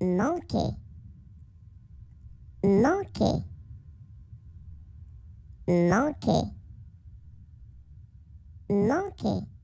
manquer, manquer, manquer, manquer.